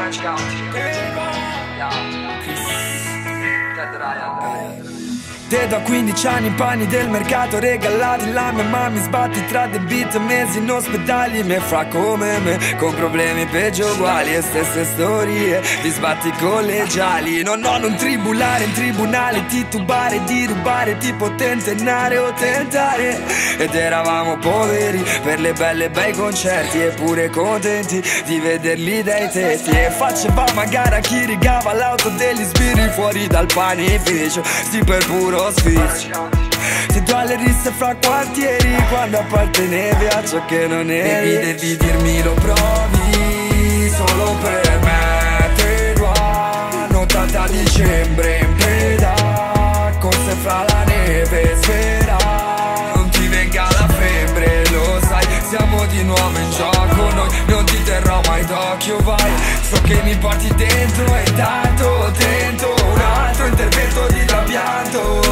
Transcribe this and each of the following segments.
orange count. Yeah. Get the Te da 15 anni i panni del mercato regalati La mia mamma mi sbatti tra debito mesi in ospedali Me fra come me con problemi peggio uguali E stesse storie di sbatti collegiali No, no, non tribulare in tribunale Titubare di rubare tipo tentennare o tentare. Ed eravamo poveri per le belle bei concerti Eppure contenti di vederli dai tetti. E facevamo a gara chi rigava l'auto degli sbirri Fuori dal panificio, sti per puro sfizio. Se do alle risse fra quartieri Quando appartenevi a ciò che non eri Devi, devi dirmi lo provi Solo per me. Te lo 80 dicembre in preda Corse fra la neve sfera. Non ti venga la febbre Lo sai, siamo di nuovo in gioco. Noi non ti terrò mai d'occhio Vai, so che mi porti dentro E tanto tento. Un altro intervento di trapianto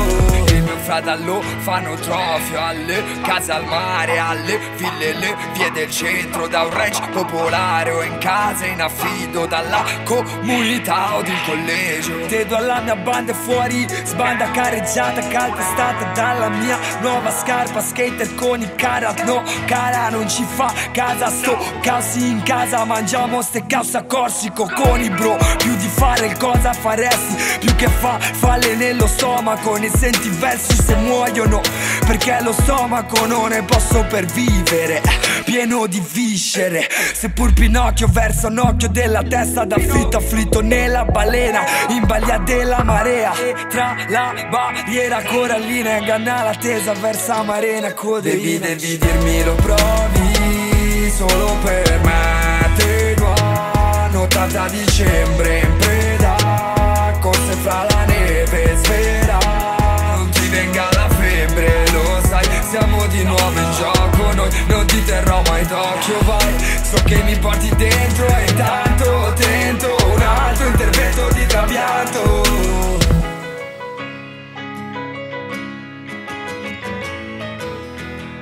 Trofeo alle case al mare Alle ville, le vie del centro Da un ranch popolare o in casa in affido Dalla comunità o del collegio. Te do alla mia banda fuori Sbanda careggiata calpestata dalla mia nuova scarpa Skater con il karat No cara non ci fa casa Sto casi in casa mangiamo ste cause a Corsico con i bro Più di fare il faresti Più che fa falle nello stomaco Ne senti versi se muoiono Perché lo stomaco non ne posso per vivere Pieno di viscere. Seppur Pinocchio versa un occhio della testa Da fritto afflitto nella balena In balia della marea tra la barriera corallina E ganna la tesa versa marena codeina Devi, devi dirmi lo provi Solo per me Te lo 80 dicembre. in preda vai Tokyo vai. So che mi porti dentro e intanto tento Un altro intervento di trapianto.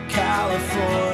California.